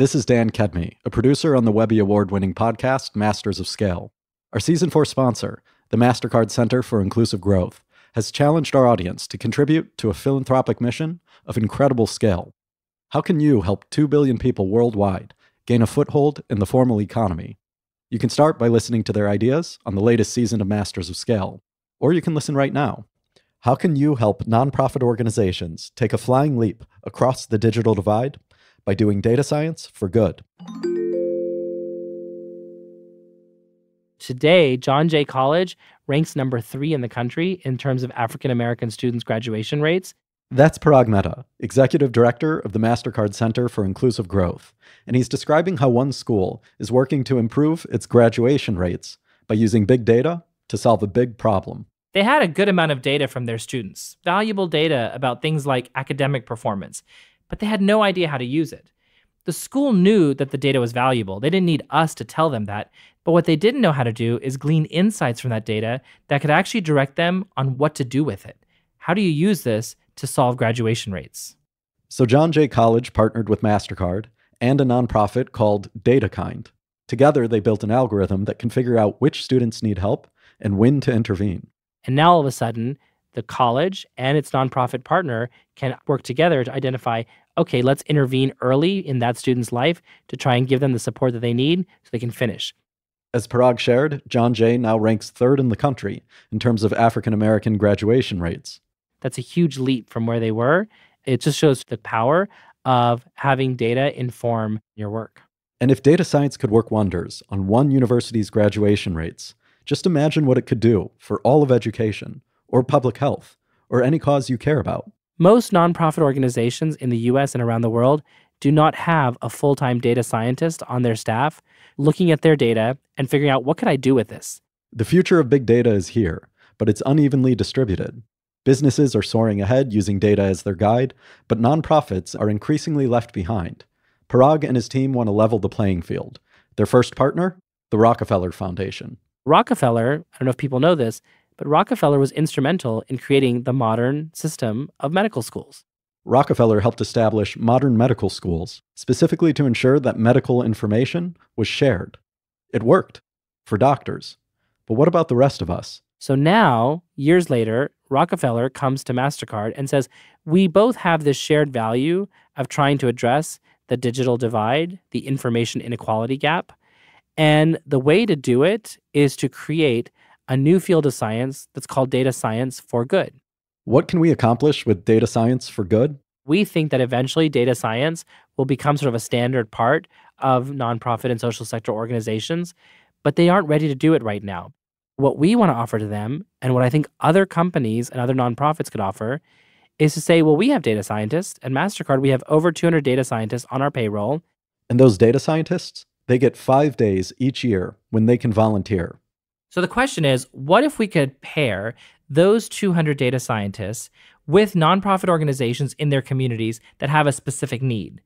This is Dan Kedmey, a producer on the Webby Award winning podcast Masters of Scale. Our season four sponsor, the MasterCard Center for Inclusive Growth, has challenged our audience to contribute to a philanthropic mission of incredible scale. How can you help 2 billion people worldwide gain a foothold in the formal economy? You can start by listening to their ideas on the latest season of Masters of Scale, or you can listen right now. How can you help nonprofit organizations take a flying leap across the digital divide? By doing data science for good. Today, John Jay College ranks number three in the country in terms of African American students' graduation rates. That's Parag Mehta, Executive Director of the MasterCard Center for Inclusive Growth. And he's describing how one school is working to improve its graduation rates by using big data to solve a big problem. They had a good amount of data from their students, valuable data about things like academic performance, but they had no idea how to use it. The school knew that the data was valuable. They didn't need us to tell them that. But what they didn't know how to do is glean insights from that data that could actually direct them on what to do with it. How do you use this to solve graduation rates? So, John Jay College partnered with MasterCard and a nonprofit called DataKind. Together, they built an algorithm that can figure out which students need help and when to intervene. And now all of a sudden, the college and its nonprofit partner can work together to identify okay, let's intervene early in that student's life to try and give them the support that they need so they can finish. As Parag shared, John Jay now ranks third in the country in terms of African American graduation rates. That's a huge leap from where they were. It just shows the power of having data inform your work. And if data science could work wonders on one university's graduation rates, just imagine what it could do for all of education or public health, or any cause you care about. Most nonprofit organizations in the US and around the world do not have a full time data scientist on their staff looking at their data and figuring out what could I do with this. The future of big data is here, but it's unevenly distributed. Businesses are soaring ahead using data as their guide, but nonprofits are increasingly left behind. Parag and his team want to level the playing field. Their first partner, the Rockefeller Foundation. Rockefeller, I don't know if people know this, but Rockefeller was instrumental in creating the modern system of medical schools. Rockefeller helped establish modern medical schools, specifically to ensure that medical information was shared. It worked for doctors. But what about the rest of us? So now, years later, Rockefeller comes to MasterCard and says, We both have this shared value of trying to address the digital divide, the information inequality gap. And the way to do it is to create a new field of science that's called data science for good. What can we accomplish with data science for good? We think that eventually data science will become sort of a standard part of nonprofit and social sector organizations, but they aren't ready to do it right now. What we want to offer to them, and what I think other companies and other nonprofits could offer, is to say, well, we have data scientists. At MasterCard, we have over 200 data scientists on our payroll. And those data scientists, they get five days each year when they can volunteer. So the question is what if we could pair those 200 data scientists with nonprofit organizations in their communities that have a specific need?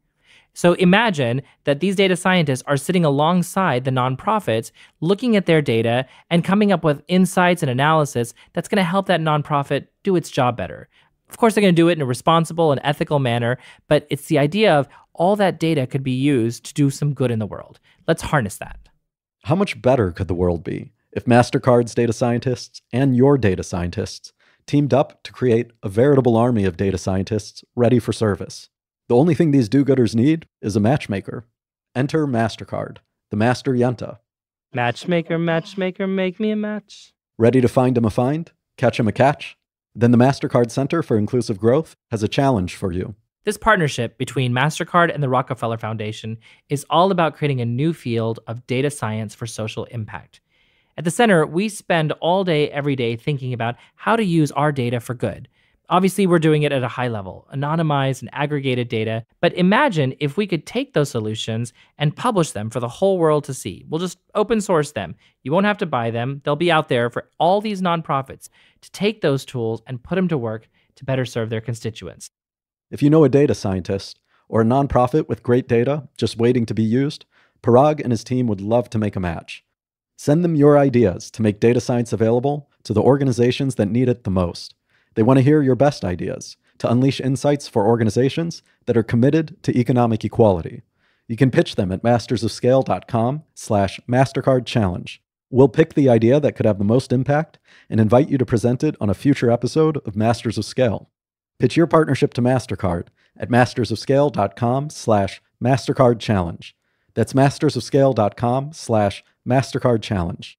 So imagine that these data scientists are sitting alongside the nonprofits, looking at their data and coming up with insights and analysis that's going to help that nonprofit do its job better. Of course, they're going to do it in a responsible and ethical manner, but it's the idea of all that data could be used to do some good in the world. Let's harness that. How much better could the world be if MasterCard's data scientists and your data scientists teamed up to create a veritable army of data scientists ready for service. The only thing these do gooders need is a matchmaker. Enter MasterCard, the master Yenta. Matchmaker, matchmaker, make me a match. Ready to find him a find? Catch him a catch? Then the MasterCard Center for Inclusive Growth has a challenge for you. This partnership between MasterCard and the Rockefeller Foundation is all about creating a new field of data science for social impact. At the center, we spend all day, every day thinking about how to use our data for good. Obviously, we're doing it at a high level, anonymized and aggregated data. But imagine if we could take those solutions and publish them for the whole world to see. We'll just open source them. You won't have to buy them, they'll be out there for all these nonprofits to take those tools and put them to work to better serve their constituents. If you know a data scientist or a nonprofit with great data just waiting to be used, Parag and his team would love to make a match. Send them your ideas to make data science available to the organizations that need it the most. They want to hear your best ideas to unleash insights for organizations that are committed to economic equality. You can pitch them at mastersofscale.com slash MasterCard Challenge. We'll pick the idea that could have the most impact and invite you to present it on a future episode of Masters of Scale. Pitch your partnership to MasterCard at mastersofscale.com slash MasterCard Challenge. That's mastersofscale.com slash MasterCard Challenge.